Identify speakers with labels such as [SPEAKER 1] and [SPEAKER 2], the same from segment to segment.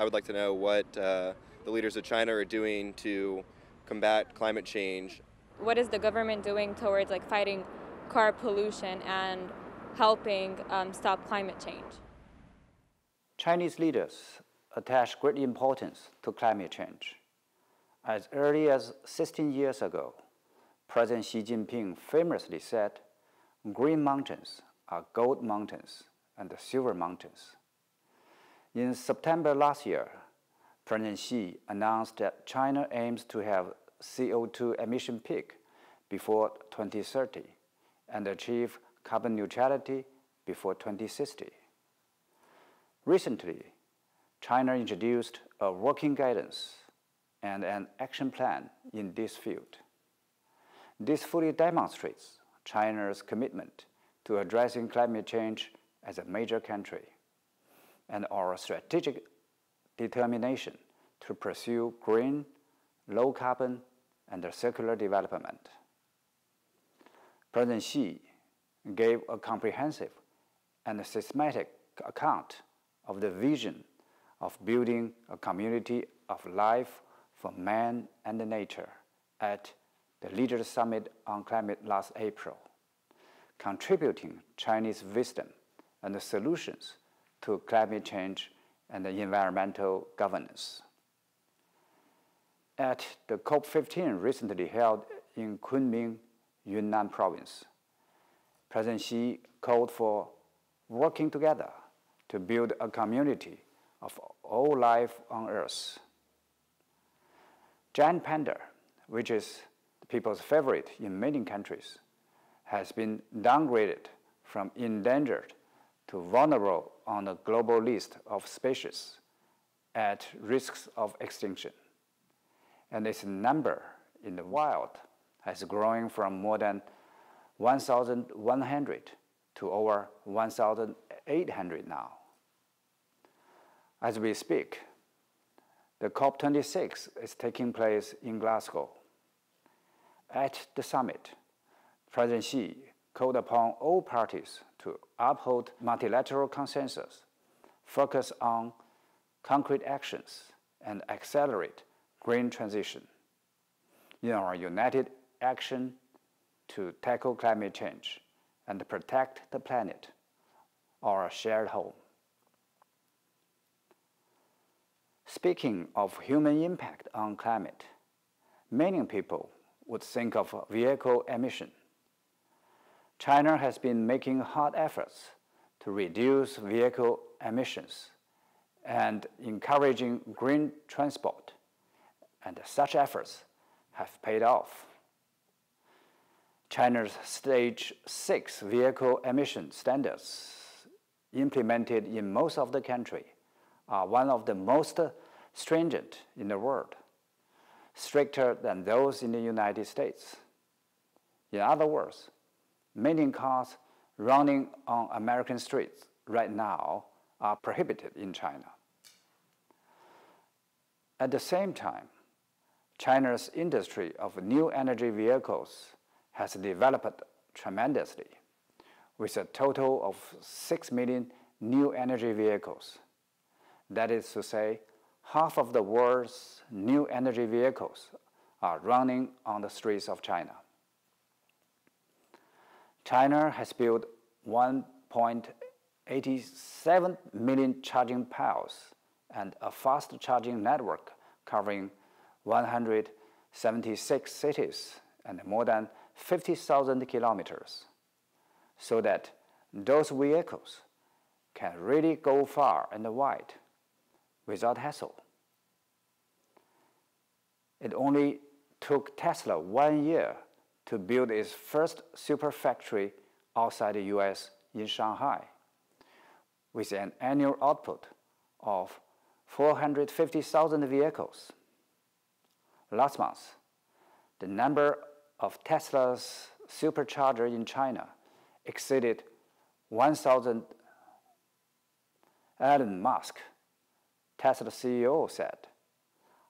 [SPEAKER 1] I would like to know what uh, the leaders of China are doing to combat climate change.
[SPEAKER 2] What is the government doing towards like fighting car pollution and helping um, stop climate change?
[SPEAKER 3] Chinese leaders attach great importance to climate change. As early as 16 years ago, President Xi Jinping famously said, green mountains are gold mountains and silver mountains. In September last year, President Xi announced that China aims to have CO2 emission peak before 2030 and achieve carbon neutrality before 2060. Recently, China introduced a working guidance and an action plan in this field. This fully demonstrates China's commitment to addressing climate change as a major country and our strategic determination to pursue green, low carbon, and circular development. President Xi gave a comprehensive and systematic account of the vision of building a community of life for man and nature at the Leaders Summit on Climate last April, contributing Chinese wisdom and solutions to climate change and environmental governance. At the COP15 recently held in Kunming, Yunnan province, President Xi called for working together to build a community of all life on Earth. Giant panda, which is people's favorite in many countries, has been downgraded from endangered to vulnerable on the global list of species at risks of extinction. And its number in the wild has grown from more than 1,100 to over 1,800 now. As we speak, the COP26 is taking place in Glasgow. At the summit, President Xi called upon all parties to uphold multilateral consensus, focus on concrete actions, and accelerate green transition. In our united action to tackle climate change and protect the planet, our shared home. Speaking of human impact on climate, many people would think of vehicle emission. China has been making hard efforts to reduce vehicle emissions and encouraging green transport, and such efforts have paid off. China's Stage 6 vehicle emission standards implemented in most of the country are one of the most stringent in the world, stricter than those in the United States. In other words, many cars running on American streets right now are prohibited in China. At the same time, China's industry of new energy vehicles has developed tremendously, with a total of 6 million new energy vehicles. That is to say, half of the world's new energy vehicles are running on the streets of China. China has built 1.87 million charging piles and a fast charging network covering 176 cities and more than 50,000 kilometers so that those vehicles can really go far and wide without hassle. It only took Tesla one year to build its first super factory outside the US in Shanghai, with an annual output of 450,000 vehicles. Last month, the number of Tesla's supercharger in China exceeded 1,000. Elon Musk, Tesla CEO, said,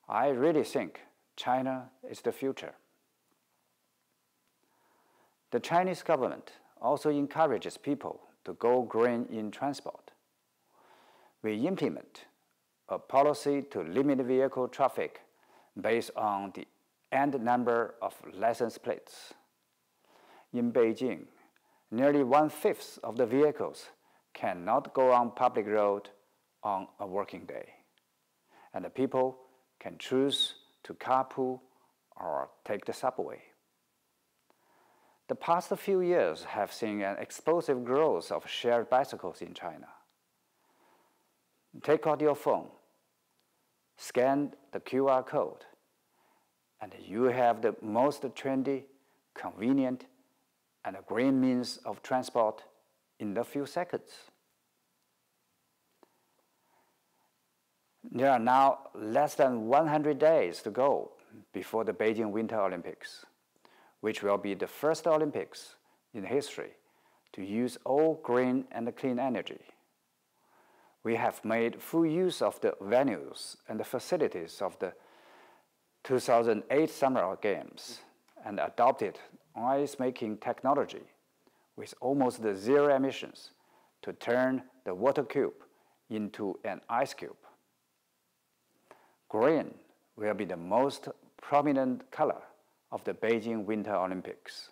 [SPEAKER 3] I really think China is the future. The Chinese government also encourages people to go green in transport. We implement a policy to limit vehicle traffic based on the end number of license plates. In Beijing, nearly one-fifth of the vehicles cannot go on public road on a working day, and the people can choose to carpool or take the subway. The past few years have seen an explosive growth of shared bicycles in China. Take out your phone, scan the QR code, and you have the most trendy, convenient, and green means of transport in a few seconds. There are now less than 100 days to go before the Beijing Winter Olympics, which will be the first Olympics in history to use all green and clean energy. We have made full use of the venues and the facilities of the 2008 Summer Games and adopted ice-making technology with almost zero emissions to turn the water cube into an ice cube. Green will be the most prominent color of the Beijing Winter Olympics.